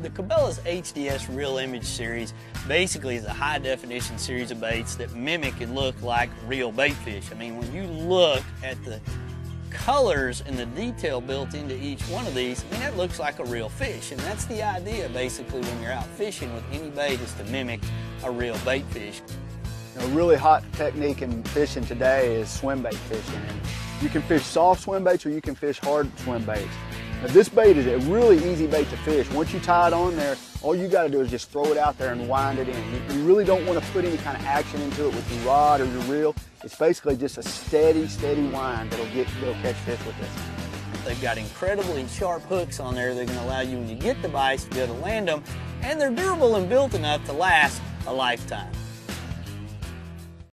The Cabela's HDS Real Image series basically is a high definition series of baits that mimic and look like real bait fish. I mean, when you look at the colors and the detail built into each one of these, I mean, that looks like a real fish. And that's the idea basically when you're out fishing with any bait is to mimic a real bait fish. A really hot technique in fishing today is swim bait fishing. And you can fish soft swim baits or you can fish hard swim baits. Now this bait is a really easy bait to fish. Once you tie it on there, all you got to do is just throw it out there and wind it in. You, you really don't want to put any kind of action into it with your rod or your reel. It's basically just a steady, steady wind that'll get that'll catch fish with this. They've got incredibly sharp hooks on there. They're going to allow you, when you get the bites, to be able to land them. And they're durable and built enough to last a lifetime.